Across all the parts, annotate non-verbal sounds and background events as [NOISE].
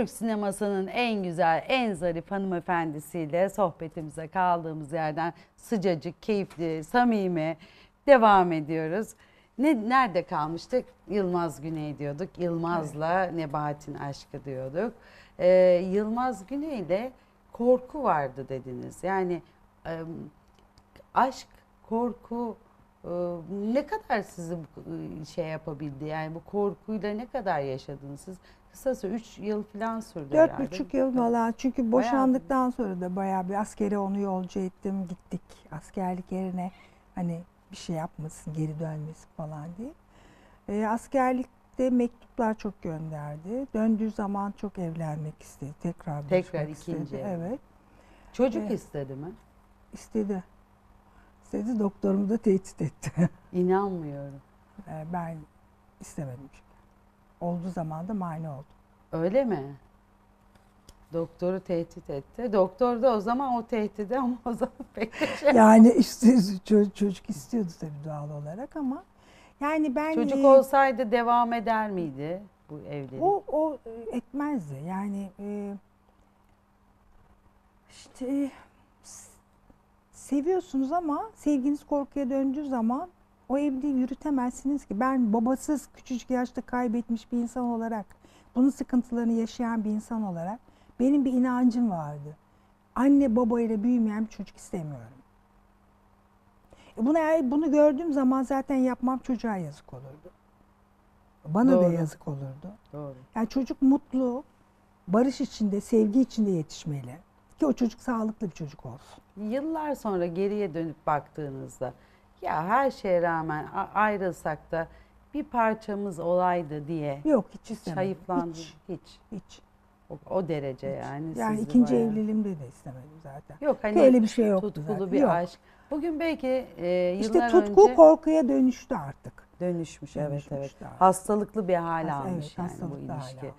Türk sinemasının en güzel, en zarif hanımefendisiyle sohbetimize kaldığımız yerden sıcacık, keyifli, samimi devam ediyoruz. Ne, nerede kalmıştık? Yılmaz Güney diyorduk. Yılmaz'la Nebahat'in aşkı diyorduk. Ee, Yılmaz Güney'le korku vardı dediniz. Yani e, aşk, korku e, ne kadar sizi bu- şey yapabildi? Yani bu korkuyla ne kadar yaşadınız siz? Kısası 3 yıl falan sürdü Dört herhalde. buçuk yıl falan. Çünkü boşandıktan sonra da bayağı bir askere onu yolcu ettim. Gittik askerlik yerine hani bir şey yapmasın, geri dönmesin falan diye. Ee, askerlikte mektuplar çok gönderdi. Döndüğü zaman çok evlenmek istedi. Tekrar Tekrar buluşmak ikinci istedi. evlilik. Evet. Çocuk Evet. istedi mi? istedi. İstedi. Doktorum da tehdit etti. [LAUGHS] İnanmıyorum. Ee, ben istemedim çünkü. Olduğu zaman da mani oldum. Öyle mi? Doktoru tehdit etti. Doktor da o zaman o tehdidi ama o zaman pek de şey. Yani işte ço- çocuk istiyordu tabii doğal olarak ama yani ben Çocuk e, olsaydı devam eder miydi bu evlilik? o o e, etmezdi. Yani e, işte seviyorsunuz ama sevginiz korkuya döndüğü zaman o evliliği yürütemezsiniz ki. Ben babasız küçücük yaşta kaybetmiş bir insan olarak, bunun sıkıntılarını yaşayan bir insan olarak benim bir inancım vardı. Anne babayla büyümeyen bir çocuk istemiyorum. E Bunu eğer bunu gördüğüm zaman zaten yapmam çocuğa yazık olurdu. Bana da Doğru. yazık olurdu. Doğru. Yani çocuk mutlu, barış içinde, sevgi içinde yetişmeli. Ki o çocuk sağlıklı bir çocuk olsun. Yıllar sonra geriye dönüp baktığınızda ya her şeye rağmen a- ayrılsak da bir parçamız olaydı diye Yok hiç hayıflandı. Hiç, Hiç. hiç. O, o derece yani. Yani sizi ikinci bayağı- evliliğimde de istemedim zaten. Yok hani öyle bir şey yoktu tutkulu zaten. bir Yok. aşk. Bugün belki e, İşte yıllar tutku önce korkuya dönüştü artık. dönüşmüş. Evet Dönüşmüş evet. daha. Hastalıklı bir hal Has- almış evet, yani bu ilişki. almış.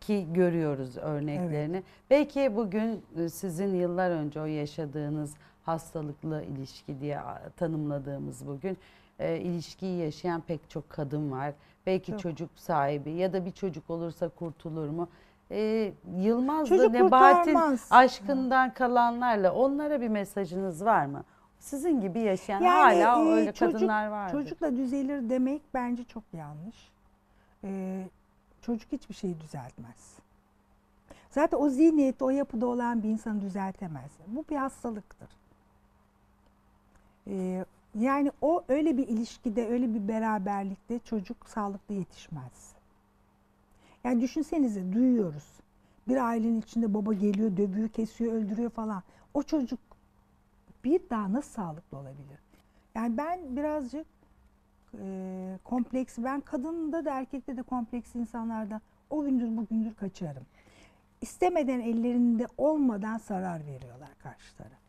Ki görüyoruz örneklerini. Belki bugün e, sizin yıllar önce o yaşadığınız hastalıklı ilişki diye tanımladığımız bugün e, ilişkiyi yaşayan pek çok kadın var. Belki Çok. çocuk sahibi ya da bir çocuk olursa kurtulur mu? E, Yılmaz'la Çocuk Nebahat'in aşkından kalanlarla onlara bir mesajınız var mı? Sizin gibi yaşayan Yani, hala e, öyle çocuk- kadınlar var. Çocukla düzelir demek bence çok yanlış. Ee, çocuk hiçbir şeyi düzeltmez. Zaten o zihniyette, o yapıda olan bir insanı düzeltemez. Bu bir hastalıktır. Ee, yani o öyle bir ilişkide, öyle bir beraberlikte çocuk sağlıklı yetişmez. Yani düşünsenize duyuyoruz. Bir ailenin içinde baba geliyor, dövüyor, kesiyor, öldürüyor falan. O çocuk bir daha nasıl sağlıklı olabilir? Yani ben birazcık e, kompleks, ben kadında da erkekte de kompleks insanlardan o gündür bugündür kaçarım. İstemeden ellerinde olmadan zarar veriyorlar karşı tarafa.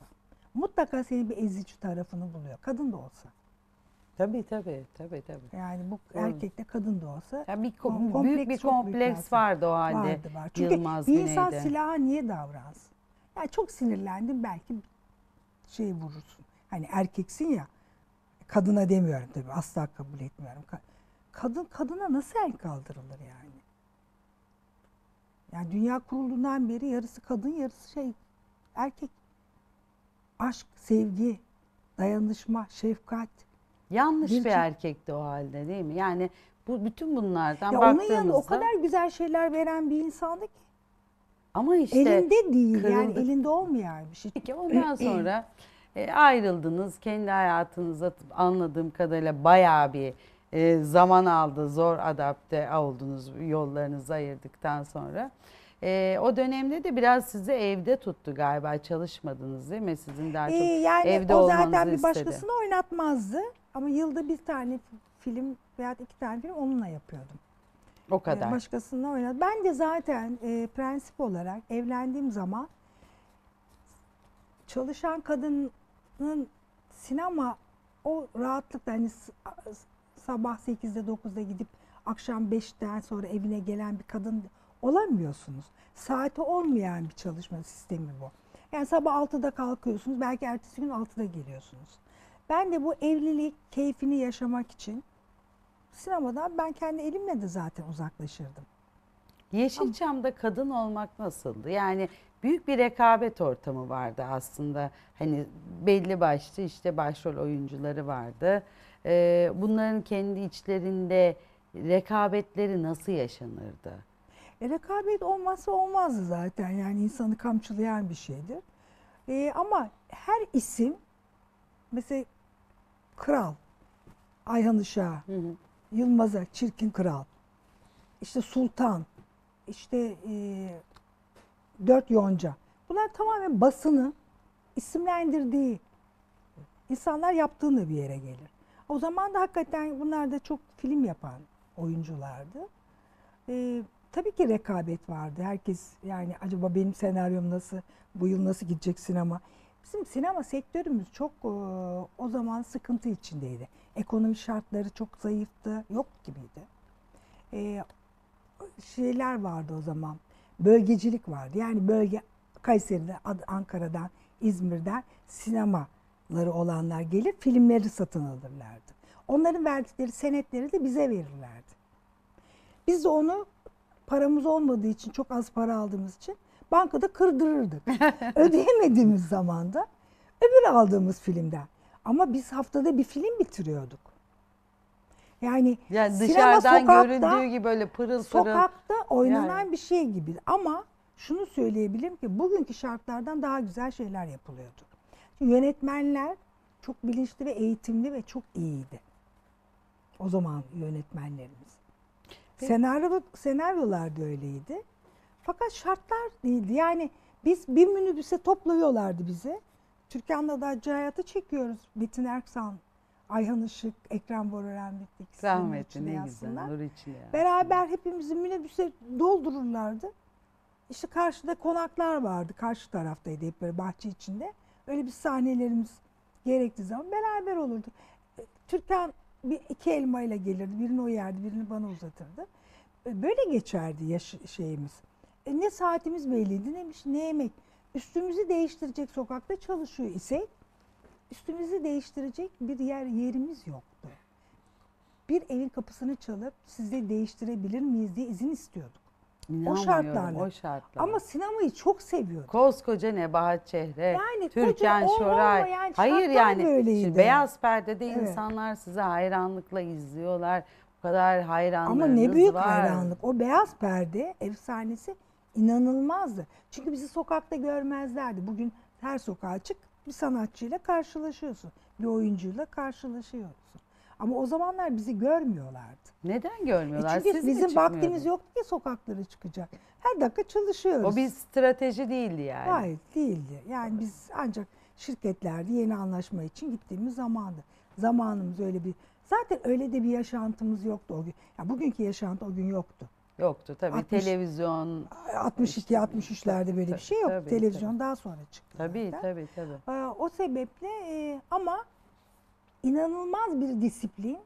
Mutlaka senin bir ezici tarafını buluyor. Kadın da olsa. Tabii tabii tabii tabii. Yani bu Doğru. erkekte kadın da olsa Ya bir Kom- kom- büyük bir kompleks, büyük kompleks vardı o halde. vardı var. Çünkü Yılmaz bir insan Güney'de. silaha niye davransın? Yani çok sinirlendim belki şey vurursun. Hani erkeksin ya. Kadına demiyorum tabii asla kabul etmiyorum. Ka- Kadın kadına nasıl el kaldırılır yani? Yani dünya kurulduğundan beri yarısı kadın yarısı şey erkek. Aşk, sevgi, dayanışma, şefkat. Yanlış bir Biricik- erkekti o halde değil mi? Yani bu bütün bunlardan Ya onun baktığımızda yanında o kadar güzel şeyler veren bir insandı ki. ama işte elinde değil yani kırıldı. elinde olmayan bir şey. Peki ondan [CLEARS THROAT] sonra e, ayrıldınız. Kendi hayatınıza anladığım kadarıyla bayağı bir e, zaman aldı. Zor adapte oldunuz yollarınızı ayırdıktan sonra. E, o dönemde de biraz sizi evde tuttu galiba. Çalışmadınız değil mi? Sizin daha çok Ee, yani evde o olmanızı zaten bir istedi. başkasını oynatmazdı. Ama yılda bir tane film veya iki tane film onunla yapıyordum. O Ee, kadar. Başkasını oynadı. Ben de zaten e, prensip olarak evlendiğim zaman çalışan kadının sinema o rahatlıkla hani s- sabah 8'de 9'da gidip akşam 5'ten sonra evine gelen bir kadın olamıyorsunuz. Saati olmayan bir çalışma sistemi bu. Yani sabah 6'da kalkıyorsunuz, belki ertesi gün 6'da geliyorsunuz. Ben de bu evlilik keyfini yaşamak için sinemadan ben kendi elimle de zaten uzaklaşırdım. Yeşilçam'da kadın olmak nasıldı? Yani büyük bir rekabet ortamı vardı aslında. Hani belli başlı işte başrol oyuncuları vardı. Ee, bunların kendi içlerinde rekabetleri nasıl yaşanırdı? E, rekabet olmazsa olmazdı zaten. Yani insanı kamçılayan bir şeydir. E, ama her isim mesela Kral, Ayhan Işık'a, Yılmaz'a, Çirkin Kral, işte Sultan, işte e, Dört Yonca. Bunlar tamamen basını isimlendirdiği insanlar yaptığında bir yere gelir. O zaman da hakikaten bunlar da çok film yapan oyunculardı. Ee, tabii ki rekabet vardı. Herkes yani acaba benim senaryom nasıl, bu yıl nasıl gidecek sinema? Bizim sinema sektörümüz çok e, o zaman sıkıntı içindeydi. Ekonomi şartları çok zayıftı, yok gibiydi. Ee, şeyler vardı o zaman. Bölgecilik vardı. Yani bölge Kayseri'de, Ad- Ankara'dan, İzmir'den sinemaları olanlar gelir filmleri satın alırlardı. Onların verdikleri senetleri de bize verirlerdi. Biz de onu paramız olmadığı için çok az para aldığımız için bankada kırdırırdık. [LAUGHS] Ödeyemediğimiz zaman da öbür aldığımız filmden. Ama biz haftada bir film bitiriyorduk. Yani, Yani sinema dışarıdan sokakta- göründüğü gibi böyle pırıl pırıl. Sokakta oynanan Yani. bir şey gibi. Ama şunu söyleyebilirim ki bugünkü şartlardan daha güzel şeyler yapılıyordu. Çünkü yönetmenler çok bilinçli ve eğitimli ve çok iyiydi. O zaman yönetmenlerimiz. Senaryo, senaryolar da öyleydi. Fakat şartlar değildi. Yani biz bir minibüse topluyorlardı bizi. Türkan'la da hayatı çekiyoruz. Metin Erksan, Ayhan Işık, Ekrem Boruren Bittik. Rahmetli ne güzel. Nur içinde. ya. Beraber hepimizi minibüse doldururlardı. İşte karşıda konaklar vardı. Karşı taraftaydı hep böyle bahçe içinde. Öyle bir sahnelerimiz gerektiği zaman beraber olurdu. E, Türkan bir iki elmayla gelirdi. Birini o yerdi, birini bana uzatırdı. E, Böyle geçerdi yaş şeyimiz. E, ne saatimiz belliydi, neymiş, ne yemek. Üstümüzü değiştirecek sokakta çalışıyor isek üstümüzü değiştirecek bir yer yerimiz yoktu. Bir evin kapısını çalıp size değiştirebilir miyiz diye izin istiyorduk. İnanmıyorum, şartlarla. O şartlarla. Ama sinemayı çok seviyorduk. Koskoca Nebahat Çehre, Yani Türkan koca o Şoray. olmayan Hayır şartlar yani böyleydi. şimdi beyaz perdede Evet. insanlar size hayranlıkla izliyorlar. Bu kadar hayranlarınız Ama ne büyük var. hayranlık. O beyaz perde efsanesi inanılmazdı. Çünkü bizi sokakta görmezlerdi. Bugün her sokağa çık bir sanatçıyla karşılaşıyorsun. Bir oyuncuyla karşılaşıyorsun. Ama o zamanlar bizi görmüyorlardı. Neden E görmüyorlar? çünkü Siz bizim vaktimiz yoktu ki sokaklara çıkacak. Her dakika çalışıyoruz. O bir strateji değildi yani. Hayır değildi. Yani biz ancak şirketlerde yeni anlaşma için gittiğimiz zamandı. Zamanımız öyle bir zaten öyle de bir yaşantımız yoktu o gün. Ya bugünkü yaşantı o gün yoktu. Yoktu tabii 60 televizyon. 62 63'lerde böyle bir şey yok. Tabii, Televizyon daha sonra çıktı. Tabii zaten. tabii tabii. Ee, O sebeple e, ama inanılmaz bir disiplin,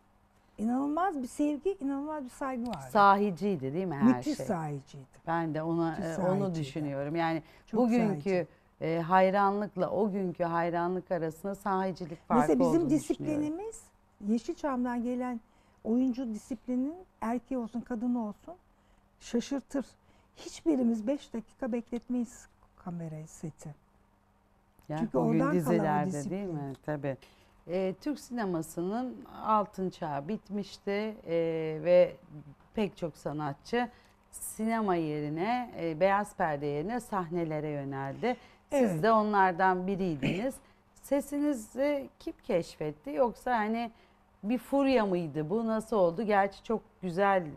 inanılmaz bir sevgi, inanılmaz bir saygı vardı. Sahiciydi değil mi her Müthiş şey? sahiciydi. Ben de ona Müthiş e, onu sahiciydi. düşünüyorum. Yani Çok bugünkü sahici. e, hayranlıkla o günkü hayranlık arasında sahicilik farkı Mesela bizim olduğunu disiplinimiz Yeşilçam'dan gelen oyuncu disiplinin erkeği olsun kadını olsun şaşırtır. Hiçbirimiz 5 dakika bekletmeyiz kamerayı seti. Yani Çünkü bugün oradan kalan o dizilerde disiplin. değil mi? Tabii. Ee, Türk sinemasının altın çağı bitmişti ee, ve pek çok sanatçı sinema yerine, e, beyaz perde yerine sahnelere yöneldi. Siz Evet. de onlardan biriydiniz. [CLEARS THROAT] Sesinizi kim keşfetti yoksa hani bir furya mıydı? Bu nasıl oldu? Gerçi çok güzeldi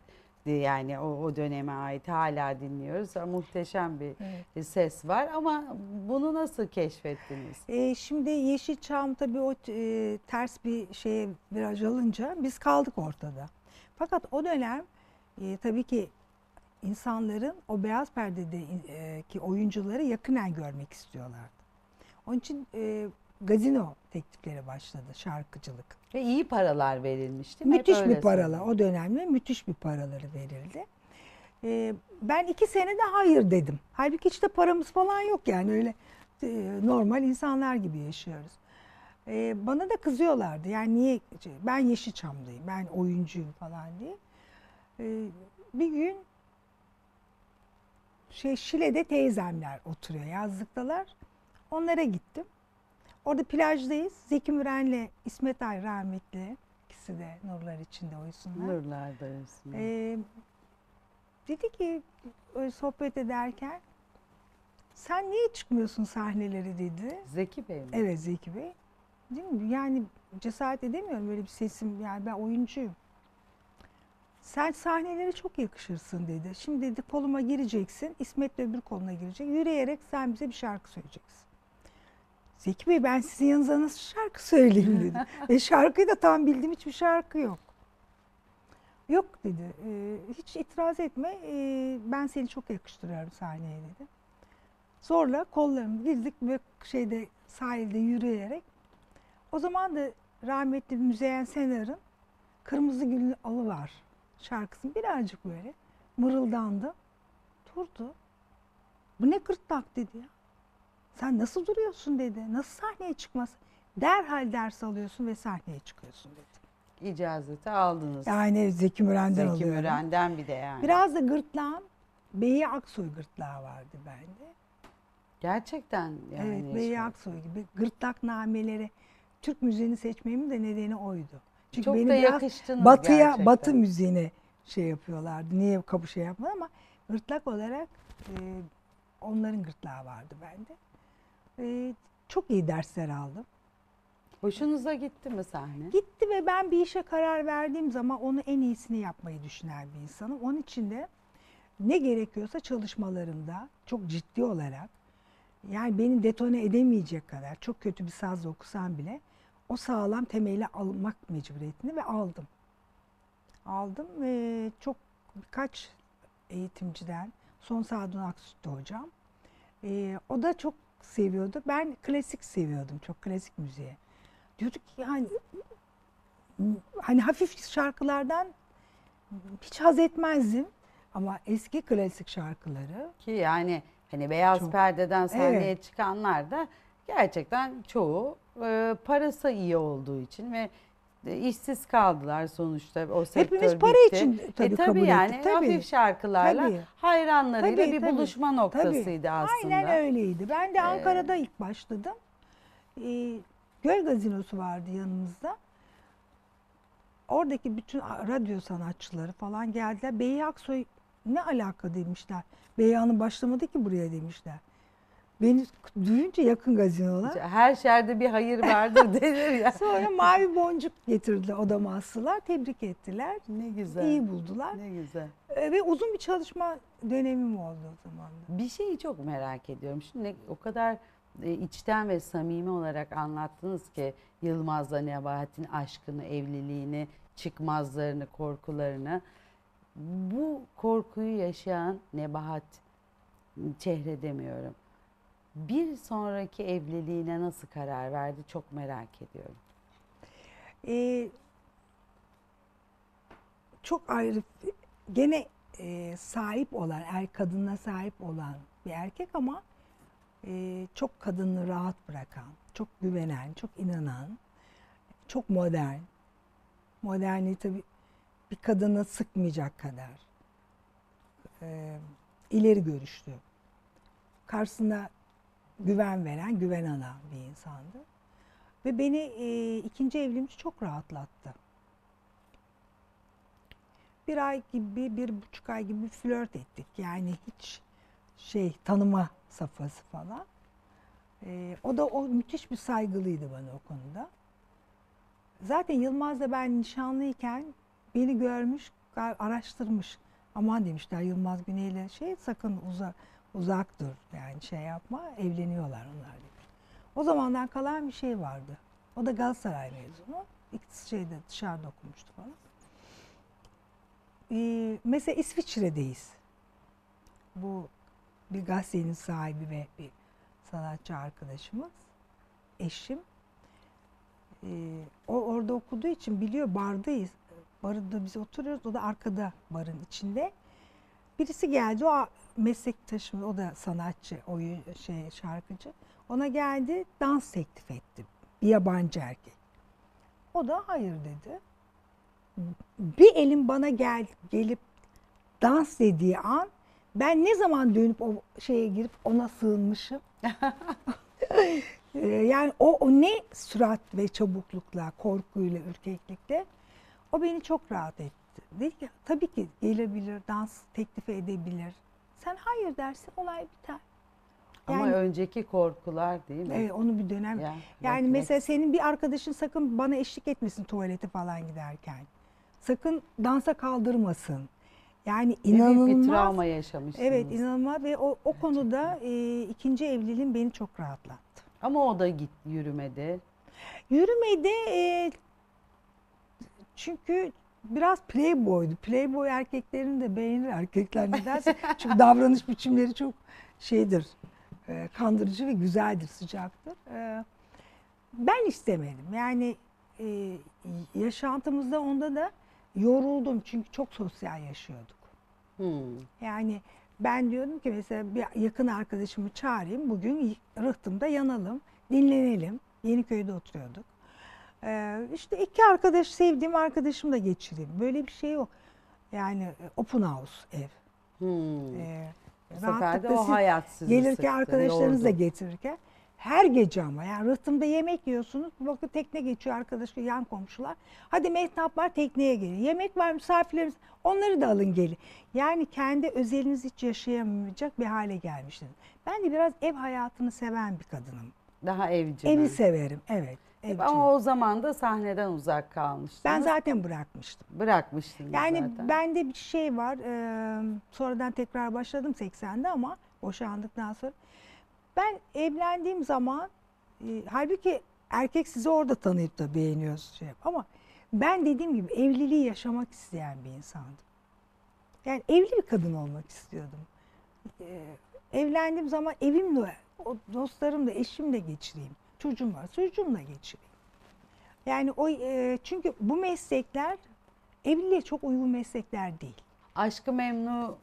yani o, o döneme ait hala dinliyoruz. Muhteşem bir Evet. ses var ama bunu nasıl keşfettiniz? E, şimdi Yeşilçam tabii o e, ters bir şeye viraj alınca biz kaldık ortada. Fakat o dönem e, tabii ki insanların o beyaz perdedeki oyuncuları yakından görmek istiyorlardı. Onun için e, gazino teklifleri başladı, şarkıcılık. Ve iyi paralar verilmiş değil mi? Hep Müthiş bir paralar. O dönemde müthiş bir paraları verildi. Ee, ben iki sene de hayır dedim. Halbuki hiç de paramız falan yok yani öyle e, normal insanlar gibi yaşıyoruz. Ee, bana da kızıyorlardı. Yani niye ben Yeşilçam'dayım, ben oyuncuyum falan diye. Ee, bir gün şey Şile'de teyzemler oturuyor yazlıktalar. Onlara gittim. Orada plajdayız. Zeki Müren'le İsmet Ay rahmetli. İkisi de nurlar içinde uyusunlar. Nurlarda olsun. Ee, dedi ki sohbet ederken sen niye çıkmıyorsun sahneleri dedi. Zeki Bey mi? Evet Zeki Bey. Değil mi? Yani cesaret edemiyorum böyle bir sesim. Yani ben oyuncuyum. Sen sahnelere çok yakışırsın dedi. Şimdi dedi koluma gireceksin. İsmet de öbür koluna girecek. Yürüyerek sen bize bir şarkı söyleyeceksin. Zeki Bey ben sizin yanınıza nasıl şarkı söyleyeyim [LAUGHS] dedi. Ve şarkıyı da tam bildiğim hiçbir şarkı yok. Yok dedi. "Ee, hiç itiraz etme. Ee, ben seni çok yakıştırıyorum sahneye dedi. Zorla kollarımı dizdik ve şeyde sahilde yürüyerek. O zaman da rahmetli Müzeyyen Senar'ın Kırmızı Gül Alı var şarkısını birazcık böyle mırıldandı. Durdu. Bu ne gırtlak dedi ya. Sen nasıl duruyorsun dedi. Nasıl sahneye çıkmasın? Derhal ders alıyorsun ve sahneye çıkıyorsun dedi. İcazeti aldınız. Yani Zeki Müren'den Zeki alıyorum. Müren'den bir de yani. Biraz da gırtlağım Beyi Aksoy gırtlağı vardı bende. Gerçekten yani. evet Beyi Aksoy gibi gırtlak nameleri Türk müziğini seçmemin de nedeni oydu. Çünkü Çok beni da yakıştınız batıya, gerçekten. batı müziğine şey yapıyorlardı. Niye kapı şey yapmadı ama gırtlak olarak e, onların gırtlağı vardı bende. E, çok iyi dersler aldım. Hoşunuza gitti mi sahne? Gitti ve ben bir işe karar verdiğim zaman onu en iyisini yapmayı düşünen bir insanım. Onun için de ne gerekiyorsa çalışmalarımda çok ciddi olarak yani beni detone edemeyecek kadar çok kötü bir sazla okusam bile o sağlam temeli almak mecburiyetini ve aldım. Aldım ve çok birkaç eğitimciden son Sadun Aksüt'tü hocam. Ee, o da çok seviyordu. Ben klasik seviyordum. Çok klasik müziği. Diyorduk ki yani hani hafif şarkılardan hiç haz etmezdim. Ama eski klasik şarkıları Ki yani hani beyaz Çok. perdeden sahneye Evet. çıkanlar da gerçekten çoğu e, parası iyi olduğu için ve işsiz kaldılar sonuçta o sektör Hepimiz para bitti. için tabii e, kabul tabii yani ettik, tabii. hafif şarkılarla Tabii. hayranlarıyla Tabii, bir tabii. buluşma noktasıydı aslında. Aynen öyleydi. Ben de Ankara'da ilk başladım. Ee, Göl Gazinosu vardı yanımızda. Oradaki bütün radyo sanatçıları falan geldiler. Beyi Aksoy ne alaka demişler. Beyi Hanım başlamadı ki buraya demişler. Beni duyunca yakın gazinolar. Her şerde bir hayır vardır [LAUGHS] denir ya. Sonra mavi boncuk getirdiler odama astılar. Tebrik ettiler. Ne güzel. İyi buldular. Ne güzel. Ee, Ve uzun bir çalışma dönemim oldu o zaman. Bir şeyi çok merak ediyorum. Şimdi o kadar e, içten ve samimi olarak anlattınız ki Yılmaz'la Nebahat'in aşkını, evliliğini, çıkmazlarını, korkularını. Bu korkuyu yaşayan Nebahat, Çehre demiyorum. Bir sonraki evliliğine nasıl karar verdi çok merak ediyorum. Ee, çok ayrı gene e, sahip olan er kadına sahip olan bir erkek ama e, çok kadını rahat bırakan, çok güvenen, çok inanan, çok modern. Modernliği tabii bir kadını sıkmayacak kadar e, ileri görüşlü. Karşısına güven veren, güven alan bir insandı. Ve beni e, ikinci evliliğimiz çok rahatlattı. Bir ay gibi, bir buçuk ay gibi flört ettik. Yani hiç şey tanıma safhası falan. E, o da o müthiş bir saygılıydı bana o konuda. Zaten Yılmaz'la ben nişanlıyken beni görmüş, araştırmış. Aman demişler Yılmaz Güney'le şey sakın uza, uzak dur yani şey yapma evleniyorlar onlar demiş. O zamandan kalan bir şey vardı. O da Galatasaray mezunu. İkisi şeyde dışarıda okumuştu falan. Ee, mesela İsviçre'deyiz. Bu bir gazetenin sahibi ve bir sanatçı arkadaşımız. Eşim. Ee, o orada okuduğu için biliyor bardayız. Barında biz oturuyoruz. O da arkada barın içinde. Birisi geldi. O meslektaşım, o da sanatçı, oyun şey şarkıcı. Ona geldi, dans teklif etti. Bir yabancı erkek. O da hayır dedi. Bir elin bana gel gelip dans dediği an Ben ne zaman dönüp o şeye girip ona sığınmışım. [LAUGHS] Ee, yani o, o ne sürat ve çabuklukla, korkuyla, ürkeklikle o beni çok rahat etti. Dedi ki tabii ki gelebilir, dans teklif edebilir. Sen hayır dersin olay biter. Ama Yani- önceki korkular değil mi? Evet, onu bir dönem. Ya, yani bekle. mesela senin bir arkadaşın sakın bana eşlik etmesin tuvalete falan giderken. Sakın dansa kaldırmasın. Yani Ve büyük inanılmaz. bir travma yaşamışsınız. Evet inanılmaz ve o, o konuda e, ikinci evliliğim beni çok rahatlattı. Ama o da git yürümedi. Yürümede e, çünkü biraz playboydu. Playboy erkeklerini de beğenir erkekler nedense. [LAUGHS] çünkü davranış biçimleri çok şeydir. e, kandırıcı ve güzeldir, sıcaktır. E, ben istemedim. Yani e, yaşantımızda onda da yoruldum. Çünkü çok sosyal yaşıyorduk. Hmm. Yani ben diyordum ki mesela bir yakın arkadaşımı çağırayım. Bugün rıhtımda yanalım, dinlenelim. Yeniköy'de oturuyorduk. Ee, işte iki arkadaş, sevdiğim arkadaşımla geçireyim. Böyle bir şey yok. Yani e, open house ev. Hmm. Ee, Bu sefer de rahatlıkla o hayat sizi Gelirken sıktı, arkadaşlarınızla yordu. getirirken her gece ama yani rıhtımda yemek yiyorsunuz. Bakın tekne geçiyor arkadaşı yan komşular. Hadi mehtap var tekneye gelin. Yemek var misafirlerimiz onları da alın gelin. Yani kendi özelinizi hiç yaşayamayacak bir hale gelmişsiniz. Ben de biraz ev hayatını seven bir kadınım. Daha evci. Evi severim evet. Evciyim. Ama o zaman da sahneden uzak kalmıştınız. ben zaten bırakmıştım. bırakmıştınız Yani zaten. bende bir şey var. eee, sonradan tekrar başladım 80'de ama boşandıktan sonra. Ben evlendiğim zaman e, halbuki erkek sizi orada tanıyıp da beğeniyor şey ama ben dediğim gibi evliliği yaşamak isteyen bir insandım. Yani evli bir kadın olmak istiyordum. Eee, evlendiğim zaman evimle, o dostlarımla, eşimle geçireyim. Çocuğum var, çocuğumla geçireyim. Yani o e, çünkü bu meslekler evliliğe çok uygun meslekler değil. Aşkı Memnu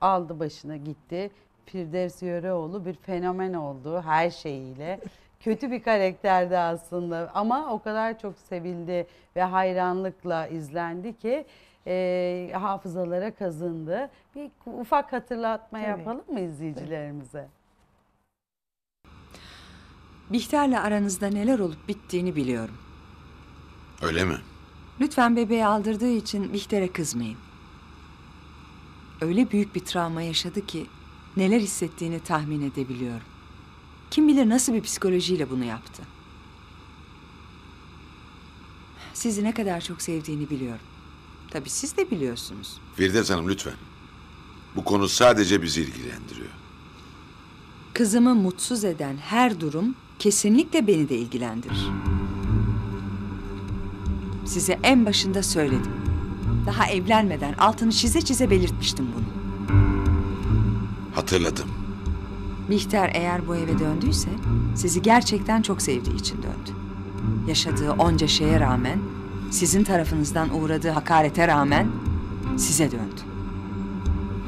aldı başına gitti. Firdevs Yöreoğlu bir fenomen oldu her şeyiyle. [LAUGHS] Kötü bir karakterdi aslında ama o kadar çok sevildi ve hayranlıkla izlendi ki e, hafızalara kazındı. Bir ufak hatırlatma Tabii. yapalım mı izleyicilerimize? Bihter'le aranızda neler olup bittiğini biliyorum. Öyle mi? Lütfen bebeği aldırdığı için Bihter'e kızmayın. Öyle büyük bir travma yaşadı ki neler hissettiğini tahmin edebiliyorum. Kim bilir nasıl bir psikolojiyle bunu yaptı. Sizi ne kadar çok sevdiğini biliyorum. Tabii siz de biliyorsunuz. Firdevs Hanım lütfen. Bu konu sadece bizi ilgilendiriyor. Kızımı mutsuz eden her durum kesinlikle beni de ilgilendirir. Size en başında söyledim. Daha evlenmeden altını çize çize belirtmiştim bunu. Hatırladım. Bihter eğer bu eve döndüyse sizi gerçekten çok sevdiği için döndü. Yaşadığı onca şeye rağmen, sizin tarafınızdan uğradığı hakarete rağmen size döndü.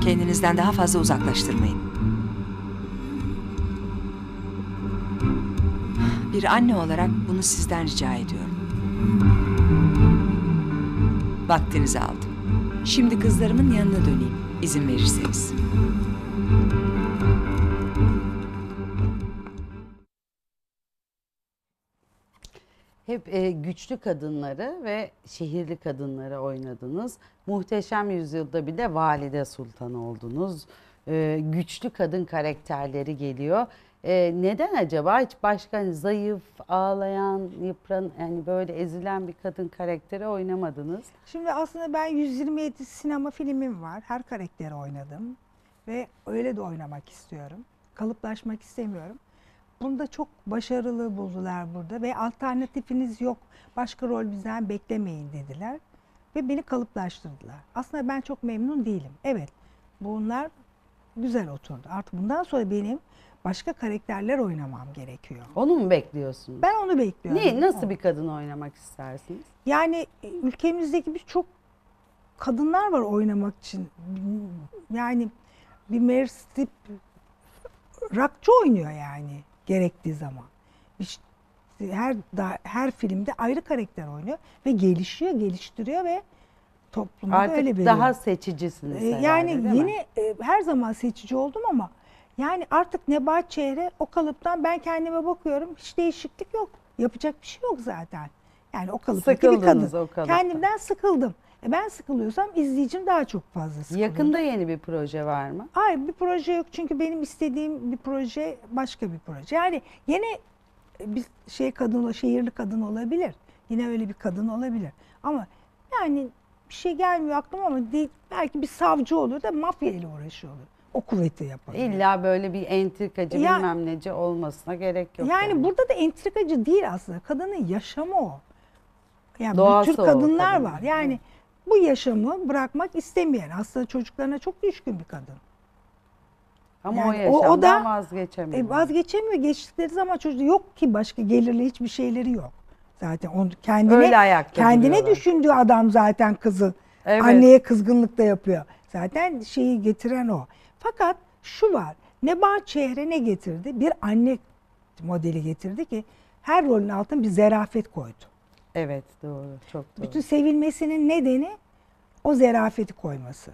Kendinizden daha fazla uzaklaştırmayın. Bir anne olarak bunu sizden rica ediyorum. Vaktinizi aldım. Şimdi kızlarımın yanına döneyim, izin verirseniz. Hep e, güçlü kadınları ve şehirli kadınları oynadınız. Muhteşem Yüzyılda bir de Valide Sultan oldunuz. E, güçlü kadın karakterleri geliyor. E, neden acaba hiç başka hani zayıf, ağlayan, yıpran yani böyle ezilen bir kadın karakteri oynamadınız? Şimdi aslında ben 127 sinema filmim var. Her karakteri oynadım. Ve öyle de oynamak istiyorum. Kalıplaşmak istemiyorum. Bunda çok başarılı buldular burada ve alternatifiniz yok. Başka rol bizden beklemeyin dediler. Ve beni kalıplaştırdılar. Aslında ben çok memnun değilim. Evet bunlar güzel oturdu. Artık bundan sonra benim başka karakterler oynamam gerekiyor. Onu mu bekliyorsunuz? Ben onu bekliyorum. ne, nasıl bir kadın oynamak istersiniz? Yani e, ülkemizdeki birçok kadınlar var oynamak için. Yani bir Meryl Streep rockçı oynuyor yani gerektiği zaman. Bir- Her her filmde ayrı karakter oynuyor ve gelişiyor, geliştiriyor ve toplumda Artık öyle bir daha seçicisiniz Ee, herhalde, yani değil mi? yeni e, her zaman seçici oldum ama yani artık Nebahat Çehre o kalıptan ben kendime bakıyorum hiç değişiklik yok. Yapacak bir şey yok zaten. Yani o kalıptaki bir kadın. o. Kendimden sıkıldım. E ben sıkılıyorsam izleyicim daha çok fazla sıkılıyor. Yakında yeni bir proje var mı? Hayır bir proje yok çünkü benim istediğim bir proje başka bir proje. Yani yine bir şey kadın, şehirli kadın olabilir. Yine öyle bir kadın olabilir. Ama yani bir şey gelmiyor aklıma ama değil, belki bir savcı olur da mafya ile uğraşıyor olur. O kuvveti yapabilir. İlla böyle bir entrikacı Ya- bilmem neci olmasına gerek yok. yani, burada da entrikacı değil aslında. Kadının yaşamı o. Yani Doğası bu tür o kadınlar kadının. var. Yani bu yaşamı bırakmak istemeyen aslında çocuklarına çok düşkün bir kadın. Ama yani o o- o yaşamdan da- vazgeçemiyor. E, vazgeçemiyor. Geçtikleri zaman çocuk yok ki başka gelirli hiçbir şeyleri yok. Zaten onu kendine Öyle ayakta kendine duruyorlar. düşündüğü adam zaten kızı. Evet. Anneye kızgınlık da yapıyor. Zaten şeyi getiren o. Fakat şu var. Nebahat Çehre ne getirdi? Bir anne modeli getirdi ki her rolün altına bir zerafet koydu. Evet doğru çok doğru. Bütün sevilmesinin nedeni o zerafeti koyması.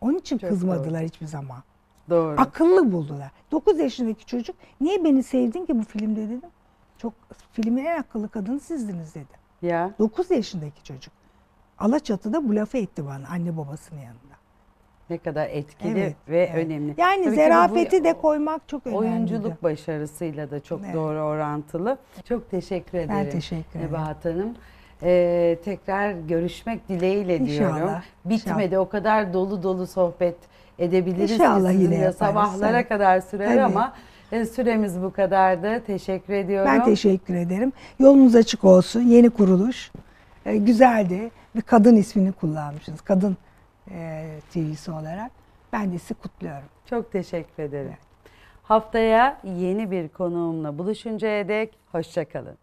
Onun için Çok kızmadılar hiçbir zaman. doğru. Akıllı buldular. 9 yaşındaki çocuk niye beni sevdin ki bu filmde dedim. Çok filmin en akıllı kadını sizdiniz dedi. ya 9 yaşındaki çocuk. Alaçatı'da bu lafı etti bana anne babasının yanında. ne kadar etkili Evet, ve evet. önemli. Yani Tabii zerafeti bu de koymak çok önemli. oyunculuk başarısıyla da çok Evet. doğru orantılı. Çok teşekkür ederim. teşekkür ederim. Nebahat Hanım. Ee, tekrar görüşmek dileğiyle İnşallah, diyorum. Bitmedi. O kadar dolu dolu sohbet edebiliriz İnşallah yine yaparız. Sabahlara Evet. kadar sürer Tabii. ama süremiz bu kadardı. Teşekkür ediyorum. Ben teşekkür ederim. Yolunuz açık olsun. Yeni kuruluş. Ee, güzeldi. Bir kadın ismini kullanmışsınız. Kadın e, TV'si olarak. Ben de sizi kutluyorum. Çok teşekkür ederim. Haftaya yeni bir konuğumla buluşuncaya dek hoşçakalın.